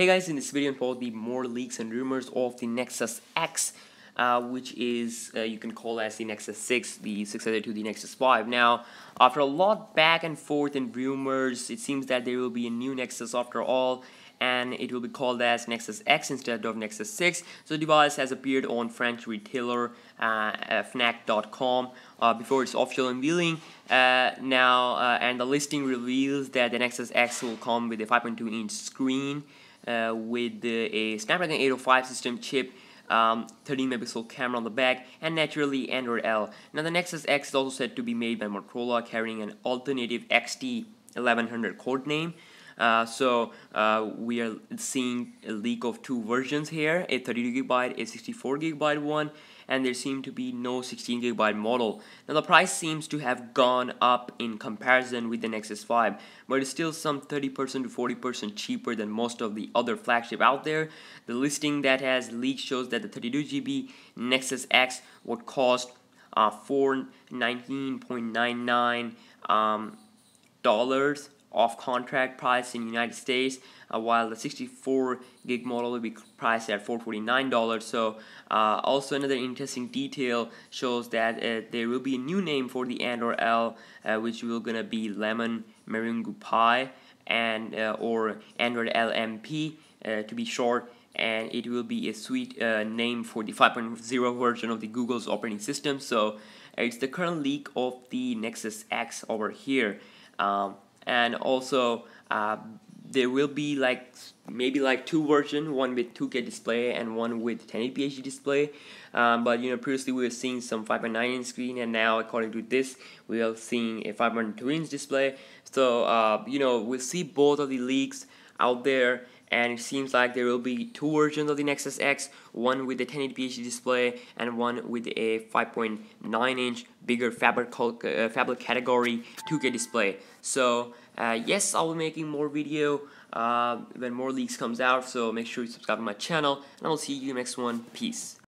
Hey guys, in this video about the more leaks and rumors of the Nexus X, uh, which is, uh, you can call as the Nexus 6, the successor to the Nexus 5. Now, after a lot back and forth and rumors, it seems that there will be a new Nexus after all, and it will be called as Nexus X instead of Nexus 6. So the device has appeared on French retailer uh, Fnac.com uh, before its official unveiling. Uh, now, uh, and the listing reveals that the Nexus X will come with a 5.2 inch screen uh, with a Snapdragon 805 system chip. Um, 13 megapixel camera on the back, and naturally Android L. Now the Nexus X is also said to be made by Motorola, carrying an alternative XT 1100 code name. Uh, so uh, we are seeing a leak of two versions here, a 32 gigabyte, a 64 gigabyte one, and there seem to be no 16 gigabyte model. Now the price seems to have gone up in comparison with the Nexus 5, but it's still some 30% to 40% cheaper than most of the other flagship out there. The listing that has leaked shows that the 32 GB Nexus X would cost uh, 419.99 um, dollars off contract price in United States, uh, while the 64 gig model will be priced at $449. So, uh, also another interesting detail shows that uh, there will be a new name for the Android L, uh, which will gonna be Lemon Meringue Pie and uh, or Android LMP uh, to be short and it will be a sweet name for the 5.0 version of the Google's operating system. So it's the current leak of the Nexus X over here. Um, and also uh, there will be like maybe like two version one with 2k display and one with 1080p HD display. Um, but you know previously we were seeing some 5.9 inch screen and now according to this we are seeing a 5.2 inch display. So uh, you know we'll see both of the leaks out there and it seems like there will be two versions of the Nexus X, one with a 1080p HD display and one with a 5.9 inch bigger phablet, uh, phablet category 2K display. So uh, yes, I'll be making more video uh, when more leaks comes out, so make sure you subscribe to my channel, and I'll see you next one. Peace.